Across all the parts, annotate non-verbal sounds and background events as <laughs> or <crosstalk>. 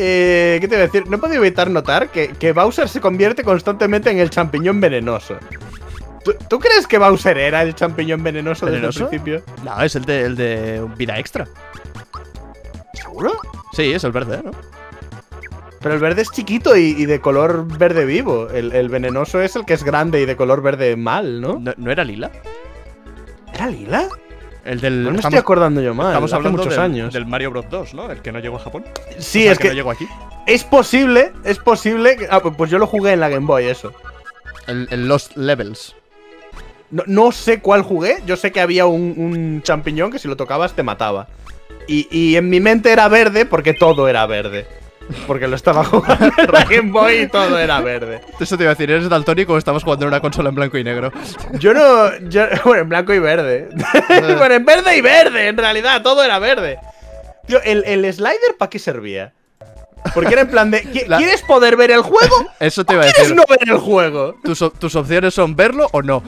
Eh, ¿Qué te iba a decir? No he podido evitar notar que, que Bowser se convierte constantemente en el champiñón venenoso. ¿Tú, tú crees que Bowser era el champiñón venenoso, ¿Venenoso? desde el principio? No, es el de, el de vida extra. ¿Seguro? Sí, es el verde, ¿no? Pero el verde es chiquito y, y de color verde vivo. El, el venenoso es el que es grande y de color verde mal, ¿no? ¿No, no era lila? ¿Era lila? El del. No me estamos- estoy acordando yo mal. Estamos hablando muchos del, años. del Mario Bros 2, ¿no? El que no llegó a Japón. Sí, O sea, es que no llegó aquí. es posible, es posible. que- ah, pues yo lo jugué en la Game Boy, eso. El, el Lost Levels. No, no sé cuál jugué, yo sé que había un, un champiñón que si lo tocabas te mataba. Y, y en mi mente era verde porque todo era verde. Porque lo estaba jugando en la Game Boy y todo era verde. Eso te iba a decir, ¿eres daltónico o estamos jugando en una consola en blanco y negro? Yo no. yo- <laughs> bueno, en blanco y verde. <laughs> bueno, en verde y verde, en realidad, todo era verde. Tío, ¿el, el slider para qué servía? Porque era en plan de. ¿qui- La- ¿Quieres poder ver el juego? <laughs> Eso te iba a ¿Quieres decir. no ver el juego? Tus, tus opciones son verlo o no.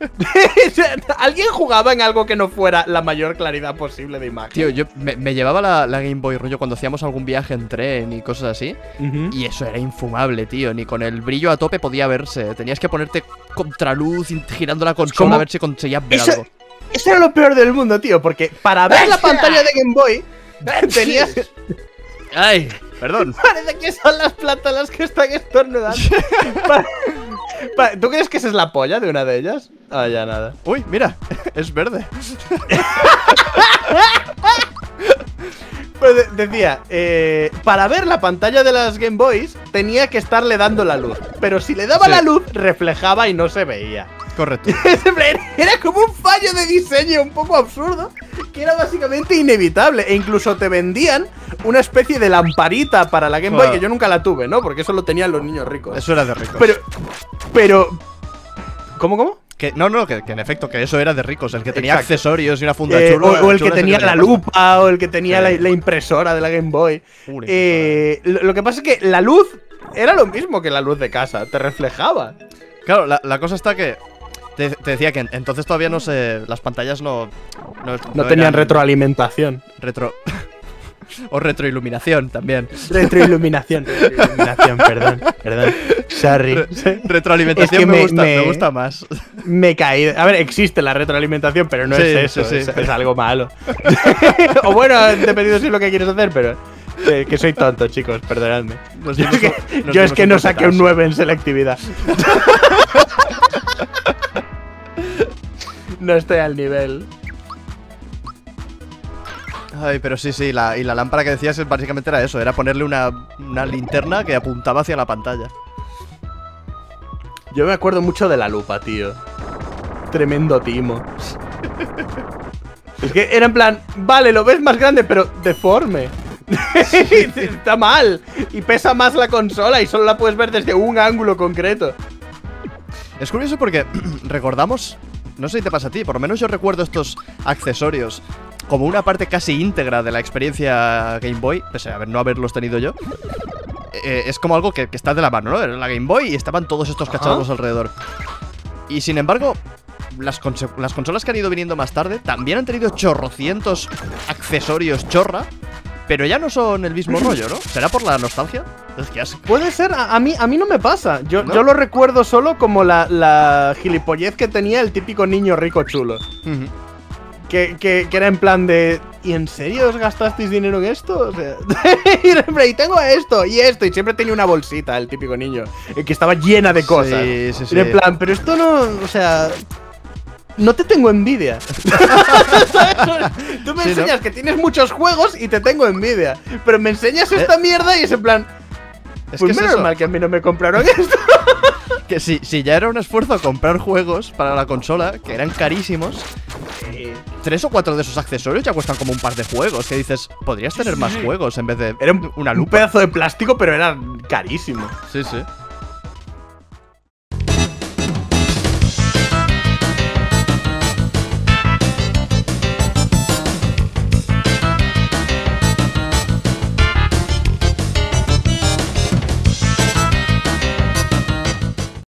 <laughs> ¿Alguien jugaba en algo que no fuera la mayor claridad posible de imagen? Tío, yo me, me llevaba la, la Game Boy rollo cuando hacíamos algún viaje en tren y cosas así. Y eso era infumable, tío. Ni con el brillo a tope podía verse. Tenías que ponerte contraluz girando la consola a ver si conseguías ver Eso, algo. eso era lo peor del mundo, tío. Porque para ver la pantalla de Game Boy, <laughs> tenías. ¡Ay! Perdón. <laughs> Parece que son las plantas las que están estornudando. <laughs> ¿Tú crees que esa es la polla de una de ellas? Ah, ya nada. Uy, mira, es verde. Pero de- decía, eh, para ver la pantalla de las Game Boys tenía que estarle dando la luz. Pero si le daba Sí. la luz, reflejaba y no se veía. Correcto. <laughs> Era como un fallo de diseño un poco absurdo que era básicamente inevitable. E incluso te vendían una especie de lamparita para la Game Boy, que yo nunca la tuve, ¿no? Porque eso lo tenían los niños ricos. Eso era de ricos. Pero. Pero. ¿Cómo, cómo? Que, no, no, que, que en efecto, que eso era de ricos. El que tenía Exacto. accesorios y una funda Eh, chula. o, o el que chula, tenía la lupa, o el que tenía Sí. la, la impresora de la Game Boy. Eh, lo, lo que pasa es que la luz era lo mismo que la luz de casa, te reflejaba. Claro, la, la cosa está que. Te, te decía que en- entonces todavía no sé. Las pantallas no. No, No, tenían eran retroalimentación. Retro. <laughs> o retroiluminación también. Retroiluminación. <laughs> Retroiluminación, perdón, perdón. Sorry. Re- retroalimentación Es que me, me- gusta, me... me- gusta más. Me he caído. A ver, existe la retroalimentación, pero no Sí, es eso. sí, sí. Es, es algo malo. <laughs> o bueno, dependiendo si es lo que quieres hacer, pero. eh, que soy tonto, chicos, perdonadme. Nos Yo es que, yo es que no saqué un cachetazo. 9 en selectividad. No estoy al nivel. Ay, pero sí, sí, la, y la lámpara que decías es- básicamente era eso, era ponerle una, una linterna que apuntaba hacia la pantalla. Yo me acuerdo mucho de la lupa, tío. Tremendo timo. es que era en plan, vale, lo ves más grande, pero deforme. <laughs> Está mal. Y pesa más la consola y solo la puedes ver desde un ángulo concreto. Es curioso porque <clears throat> recordamos, no sé si te pasa a ti, por lo menos yo recuerdo estos accesorios como una parte casi íntegra de la experiencia Game Boy, pese a ver, no haberlos tenido yo. Eh, es como algo que, que está de la mano, ¿no? Era la Game Boy y estaban todos estos Ajá. cacharros alrededor. Y sin embargo, las, las consolas que han ido viniendo más tarde también han tenido chorrocientos accesorios chorra, pero ya no son el mismo rollo, ¿no? ¿Será por la nostalgia? Es que has- Puede ser, a, a mí, a mí no me pasa. Yo, ¿No? yo lo recuerdo solo como la, la gilipollez que tenía el típico niño rico chulo. Que, que- que era en plan de. ¿Y en serio os gastasteis dinero en esto? O sea, <laughs> y tengo esto y esto. Y siempre tenía una bolsita, el típico niño. eh, Que estaba llena de cosas. Sí, sí, sí. Y en plan, pero esto no. O sea. No te tengo envidia. <laughs> Tú me Sí, ¿no? enseñas que tienes muchos juegos y te tengo envidia. Pero me enseñas esta mierda y es en plan. Es Pues que es menos mal que a mí no me compraron <laughs> esto. Que si, si ya era un esfuerzo comprar juegos para la consola, que eran carísimos, tres o cuatro de esos accesorios ya cuestan como un par de juegos. Que dices, podrías tener más juegos en vez de Era un, una un lupa. pedazo de plástico, pero era carísimo. Sí, sí.